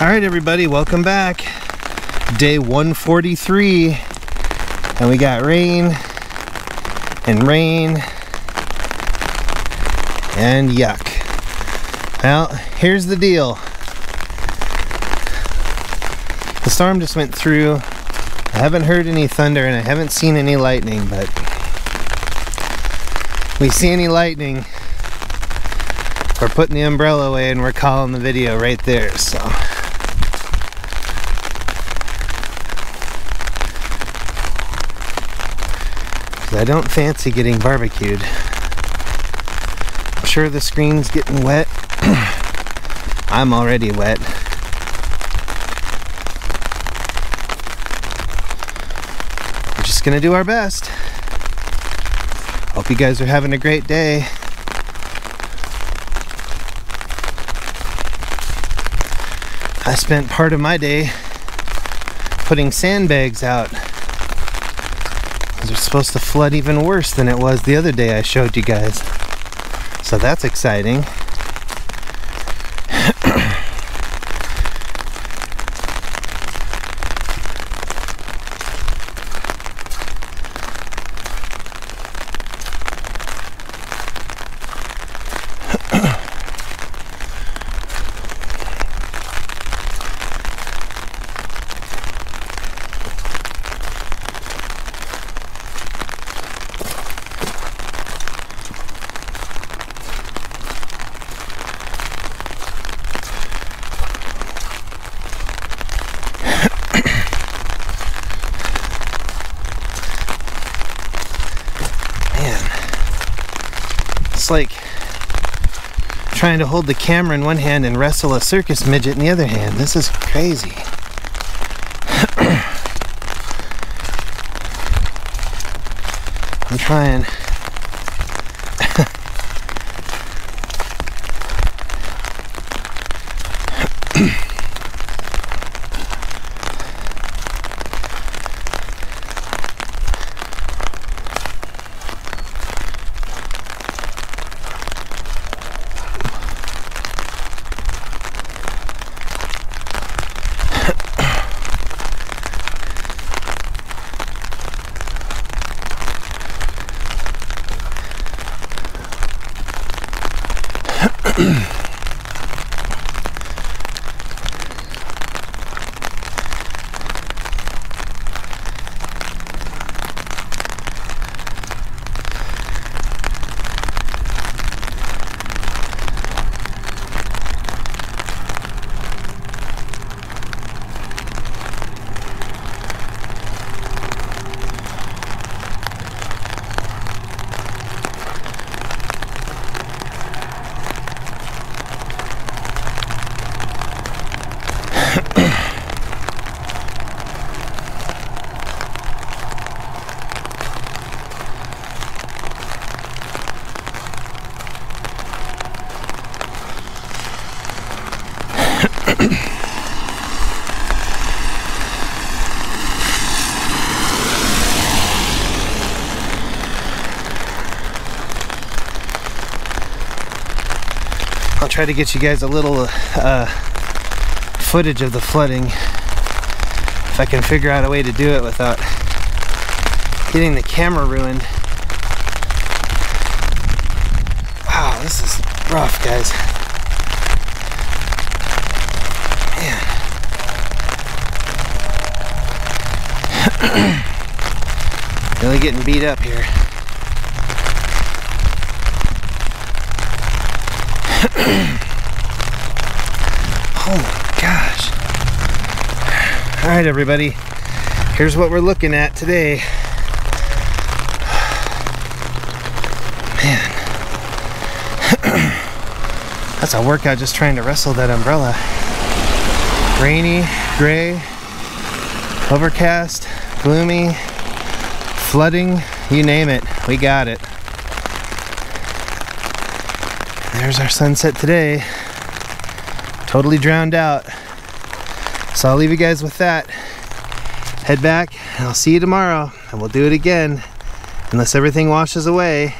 All right, everybody, welcome back. Day 143, and we got rain and rain and yuck. Well, here's the deal. The storm just went through. I haven't heard any thunder and I haven't seen any lightning, but we see any lightning, we're putting the umbrella away and we're calling the video right there, so. I don't fancy getting barbecued. I'm sure the screen's getting wet. I'm already wet. We're just gonna do our best. Hope you guys are having a great day. I spent part of my day putting sandbags out it's supposed to flood even worse than it was the other day I showed you guys. So that's exciting. Like trying to hold the camera in one hand and wrestle a circus midget in the other hand. This is crazy. I'm trying. I'll try to get you guys a little uh, footage of the flooding if I can figure out a way to do it without getting the camera ruined. Wow, this is rough, guys. Man. really getting beat up here. oh my gosh. All right, everybody. Here's what we're looking at today. Man. That's a workout just trying to wrestle that umbrella. Rainy, gray, overcast, gloomy, flooding, you name it. We got it. There's our sunset today. Totally drowned out. So I'll leave you guys with that. Head back, and I'll see you tomorrow, and we'll do it again. Unless everything washes away.